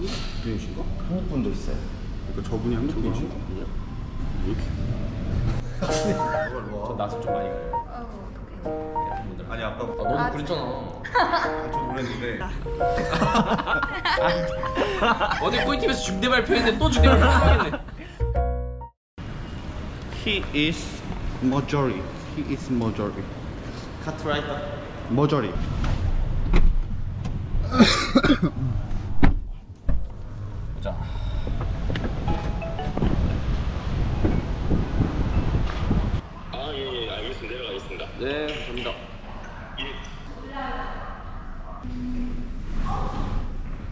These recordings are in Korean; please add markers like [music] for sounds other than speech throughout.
한국 분이신가? 한국 분도 있어요. 그러니까 저분이 한국 분이신가? 아니요. 왜 이렇게? [laughs] 저 낯을 좀 많이 분들. 아니 아까 아, 너도 그랬잖아. 저 놀랐는데 [laughs] 어제 꿀팁에서 중대 발표했는데 또 중대 발표하겠네. He is majority. He is majority. 카트라이더. majority. [laughs] 내려가겠습니다. 네, 감사합니다.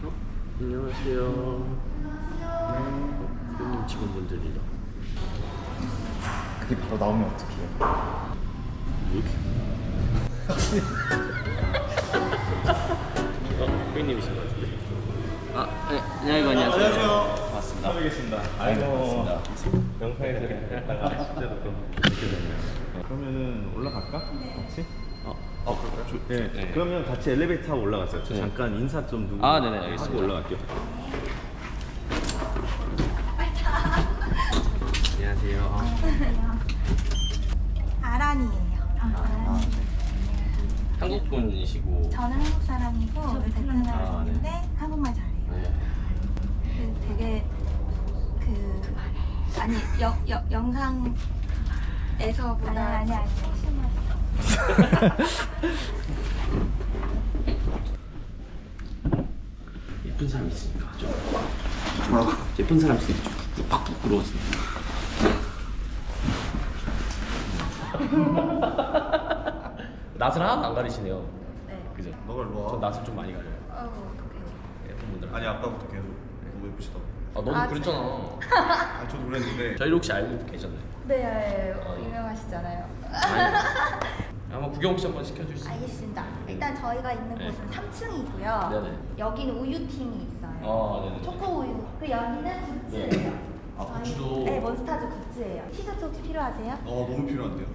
어? 안녕하세요. 어, 손님 직원분들이다. 그게 바로 나오면 어떡해요? 어, 고객님이신 것 같은데. 아, 네, 안녕하세요. 안녕하세요. 맞습니다. 알겠습니다. 아이고. 영상에서 했다가 실제로 또 이렇게 됐네요. 그러면은 올라갈까? 같이? 어, 어, 그럴까요? 네. 네. 그러면 같이 엘리베이터 타고 올라갔어요. 저 네. 잠깐 인사 좀 누구 아, 네네, 알겠습니다. 하고 올라갈게요. 안녕하세요. 아란이에요. 아, 한국 분이시고. 저는 한국 사람이고 베트남 아, 사람인데 한국말 잘해요. 네. 그 되게 그 아니 여, 여, 영상 에서보다 아니 아니 예쁜 사람 있으니까 좀. 뭐라고? 예쁜 사람 있으니까 좀 부- 팍 부끄러워지네. 낯을 하나도 안 가리시네요. 네. 그죠? 너가 일로 저 와. 낯을 좀 많이 가려요. 어 어떡해. 예쁜 분들. 아니 아까부터 계속 너무 예쁘시다고. 아, 너도 아, 그랬잖아. 아, 저 놀랐는데 저희를 혹시 알고 계셨나요? 네 어, 예. 유명하시잖아요. 아니. 한번 구경 혹시 한번 시켜줄 수 있어요? 알겠습니다. 일단 저희가 있는 네. 곳은 3층이고요. 네네. 여기는 우유팀이 있어요. 아, 네네. 초코 우유. 그 여기는 굿즈예요. 아, 저희- 굿즈도? 네, 몬스타즈 굿즈예요. 티셔츠 혹시 필요하세요? 어 너무 필요한데요.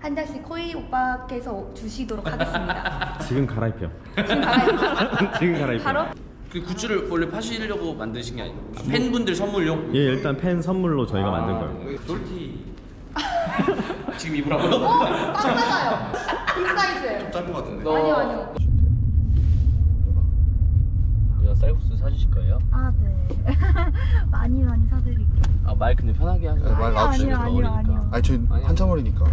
한 장씩 코이 오빠께서 주시도록 하겠습니다. [laughs] 지금 갈아입혀. 지금 갈아입고 [laughs] 지금 갈아입혀. 바로? 그 굿즈를 원래 파시려고 만드신 게 아니고 아, 팬분들 선물용? 예, 일단 팬 선물로 저희가 만든 거예요. 솔티 [laughs] 지금 입으라고요? 어? 딱 맞아요. 이 사이즈예요. 짧은 것 같은데. 너- 아니요, 아니요. 누나 쌀국수 사주실 거예요? 아, 네. [laughs] 많이 많이 사드릴게요. 아 말 근데 편하게 하세요 네, 말 아니요. 아니요, 아니요, 아니요. 아니 저. 한참 어리니까.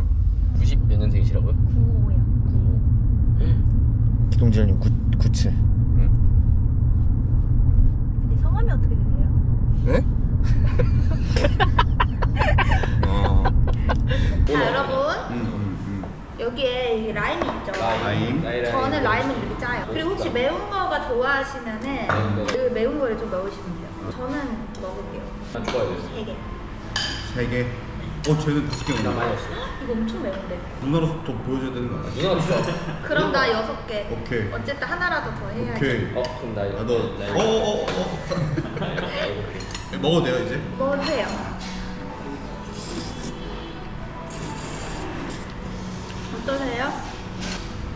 90 몇 년생이시라고요? 95요. 기동지현님 97. 근데 성함이 어떻게 되세요? 네? [laughs] 여기에 이 라임이 있죠. 라임? 저는 라임을 이렇게 짜요. 그리고 혹시 매운 거가 좋아하시면은 네. 그 매운 거를 좀 넣으시면 돼요. 저는 먹을게요. 난 좋아요 세 개. 음. 세 개. 어 쟤는 다섯 개 나 많이 먹는 없어 이거 엄청 매운데. 누나로서 더 보여줘야 되는 거 아니야? 누나가 좋아 그럼 나 여섯 개. 오케이. 어쨌든 하나라도 더 해야지. 오케이. 어 그럼 나 아, 너. 나 어, 어, 어, 어. [laughs] 먹어도 돼요 이제? 먹으세요. 어떠세요?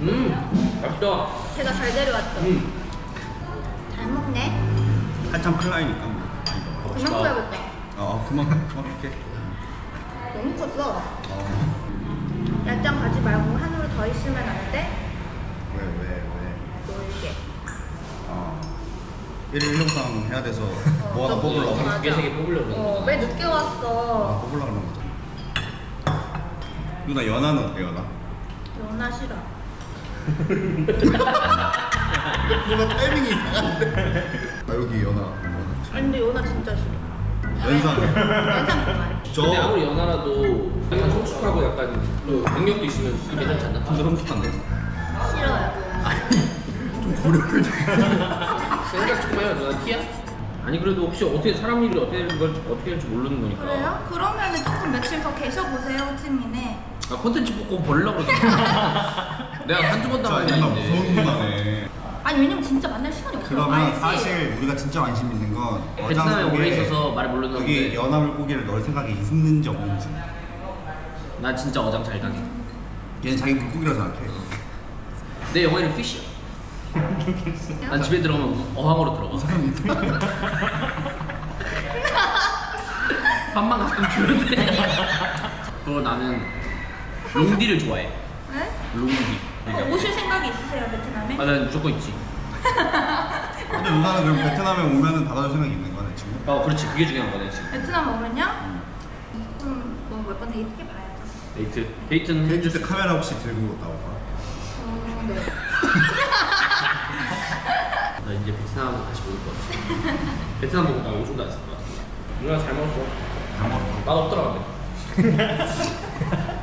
음 맛있다 제가 잘 데려왔죠? 음 잘 먹네. 한참 클 나이니까. 그만 꺼야겠다. 아 그만 그만 할게. 너무 컸어. 어. 얇장 가지 말고 한으로 더 있으면 안 돼? 왜 왜 왜? 놀게. 아. 1일 영상 해야 돼서 뭐 하나 좀- 뽑으려고. 맞아. 두개 세개 뽑으려고 어. 왜 늦게 아, 왔어? 뽑으려고 그러는 거죠. 누나 연하는 어때 연하? 연하 싫어. 누나 타이밍이 이상한데. 아 여기 연하. 아니 근데 연하 진짜 싫어. 연상. 연상. 근데 저 아무리 연하라도 약간 성숙하고 약간 또 능력도 있으면 괜찮지 않나? 진짜 성숙한데. 싫어요. 좀 고려를 좀. 생각 조금 해요 누나 티야? 아니 그래도 혹시 어떻게 사람 일이 어떻게 되는 걸 어떻게 될지 모르는 거니까 그래요? 그러면은 조금 며칠 더 계셔 보세요, 호치민에. 아 콘텐츠 뽑고 보려고 그러잖아 [laughs] 내가 한두 번도 자안 누나 했는데 무서운 누나네. 아니 왜냐면 진짜 만날 시간이 없어. 그러면 알지? 사실 우리가 진짜 관심 있는 건 베트남에 속에 오래 있어서 말을 모르는 여기 건데 연합물고기를 넣을 생각이 있는지 없는지. 나 진짜 어장 잘 당해 얘는 자기 물고기라 생각해. 내 영어 이름 피쉬야 난 집에 들어가면 어항으로 들어가. 밥만 [laughs] 가끔 주는데. 그리고 나는 롱디를 좋아해. 네? 롱디. 어, 오실 생각이 있으세요 베트남에? 아, 난 무조건 있지. [laughs] 근데 누나는 그럼 베트남에 오면은 받아줄 생각이 있는 거네 지금? 어, 그렇지. 그게 중요한 거네, 지금. 베트남 오면요? 좀 뭐 몇 번 데이트 해봐야죠. 데이트. 데이트는 데이트 때 카메라 혹시 들고 나올까? 어, 네. [laughs] 나 이제 베트남 다시 볼것 같아. 베트남 보고 나 오줌도 안쓸것 같아. 누나 잘 먹었어. 다 먹었어. 맛 없더라, 근데.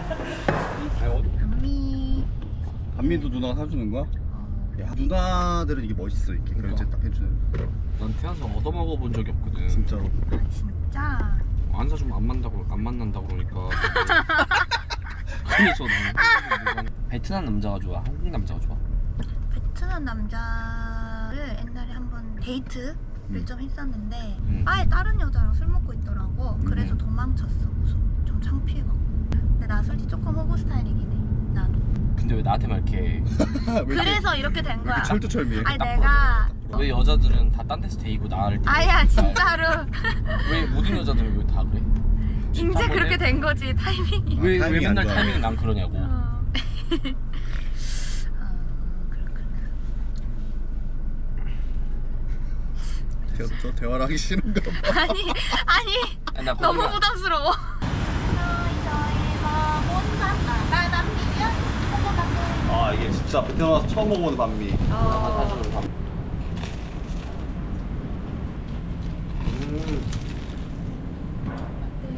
감미. 반미도 누나가 사주는 거야? 야, 누나들은 이게 멋있어 이렇게 결제 딱 해주는 난 태어나서 얻어먹어 본 적이 없거든. 진짜로 아 진짜? 안 사주면 안 만나고 안 만난다 그러니까. [laughs] 그래서 나는 베트남 남자가 좋아, 한국 남자가 좋아. 베트남 남자를 옛날에 한번 데이트를 음. 좀 했었는데 음. 아예 다른 여자랑 술 먹고 있더라고. 그래서 음. 도망쳤어. 좀 창피해갖고. 나 솔직히 조금 호구 스타일이긴 해. 나도. 근데 왜 나한테만 이렇게 [laughs] 그래서 이렇게 된 거야. 철두철미해 아니 딱 내가 왜 여자들은 다 딴 데서 데이고 나를 데이고 아야 진짜로 왜 모든 여자들은 왜 다 그래? 이제 그렇게 된 거지 타이밍이. 아, 왜, 왜 타이밍이 안 맨날 좋아. 타이밍 난 그러냐고 어. [laughs] 어, 그렇구나. 대, 저 대화를 하기 싫은가 봐 아니 아니 나 너무 거기가- 부담스러워. 아 이게 진짜 베트남 와서 처음 먹어보는 반미 어.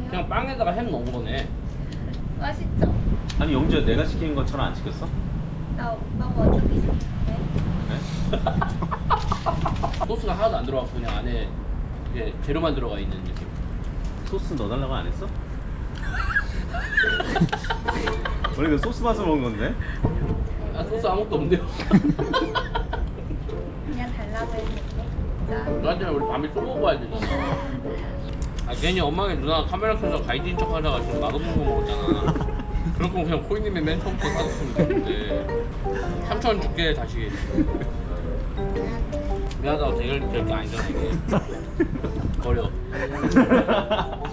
그냥 빵에다가 햄 넣은 거네 맛있죠? 아니 영주야 내가 시킨 것처럼 안 시켰어? 나 오빠가 싫은데. 네? 소스가 하나도 안 들어가고 그냥 안에 이게 재료만 들어가 있는 느낌 소스 넣어달라고 안 했어? [laughs] 원래 그 소스 맛을 먹는 건데? 아 소스 아무것도 없는데요 그냥 달라고 했는데. 진짜. 너한테 우리 밤에 또 먹어야 되잖아 아 괜히 엄마가 누나 카메라 켜서 가이드인 척 하다가 좀 맛없는 거 먹었잖아 그럴 거면 그냥 코이님이 맨 처음부터 사줬으면 되는데 3천 줄게 다시 미안하다고 대결 될게 아니잖아 이게 버려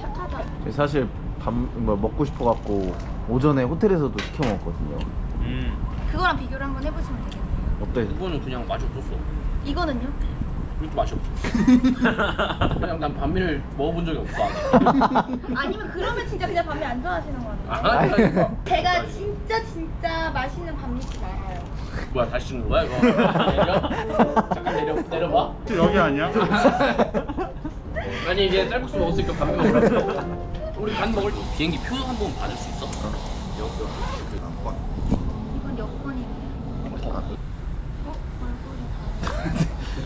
착하다. 사실 밤뭐 먹고 싶어 갖고 오전에 호텔에서도 시켜 먹었거든요. 음. 그거랑 비교를 한번 해보시면 되겠네요. 어때? 이거는 그냥 맛이 없었어 이거는요? 이것도 맛이 없어 그냥 난 반미를 먹어본 적이 없어 아직. [laughs] 아니면 그러면 진짜 그냥 밤에 안 좋아하시는 거 아, 같아요. 아니라니까. 제가 진짜 진짜 맛있는 밤미집 알아요. 뭐야 다시 찍는 거야 이거 내려? 잠깐 내려 내려봐 여기 아니야? [laughs] 아니 이제 쌀국수 먹었으니까 밥 먹으라고 우리 간 먹을 때 비행기 표 한번 받을 수 있어? 여기 이건 여권이네요. 어?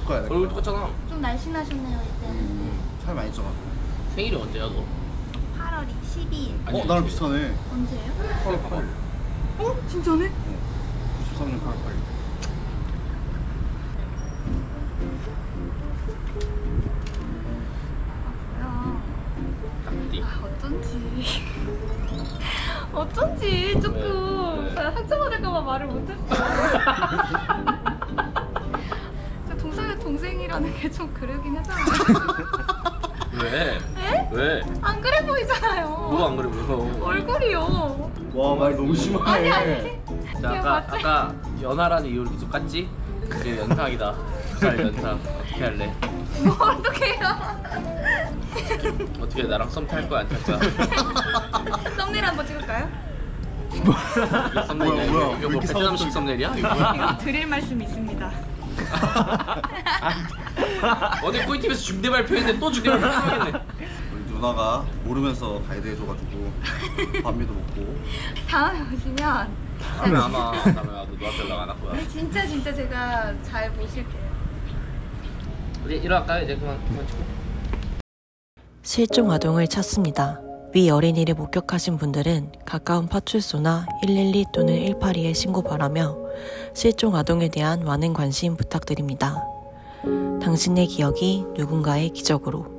얼굴이 거야 얼굴 똑같잖아 좀 날씬하셨네요 이제는. 살 많이 쪄가 생일이 언제야 너? 8월 12일. 아니, 어 나랑 비슷하네 언제예요? 8월 8일 어? 진짜네? 93년 8월 8일 뭐야? 닭띠 아, 어쩐지. [laughs] 어쩐지 조금? 나 상처받을까봐 말을 못했어. [laughs] 저 동생의 게 좀 그러긴 하잖아요. 왜? 에? 왜? 안 그래 보이잖아요. 뭐가 안 그래 무서워 얼굴이요. 와 말 너무 심하네 아니 아니. 자 아까 봤어요. 아까 연하라는 이유를 계속 깠지? 이제 연상이다 두살 연상 어떻게 할래? 뭐 어떡해요? 어떻게 나랑 썸 탈 거야 안 탈 거야? [laughs] 썸네일 한번 찍을까요? 이거 썸네일이야 뭐야, 뭐야. 이거 왜 뭐 이렇게 베트남식 썸네일이야? 이거 뭐야? 드릴 말씀 있습니다. 어제 꿀팁에서 중대 발표했는데 또 중대 발표하겠네. 우리 누나가 모르면서 가이드 해줘가지고 반미도 먹고. 다음에 오시면 다음에 아마 다음에 와도 너한테 연락 안 할 거야. 진짜 진짜 제가 잘 모실게요. 우리 일어날까요? 이제 그만 그만 찍고. 실종 아동을 찾습니다. 위 어린이를 목격하신 분들은 가까운 파출소나 112 또는 182에 신고 바라며 실종 아동에 대한 많은 관심 부탁드립니다. 당신의 기억이 누군가의 기적으로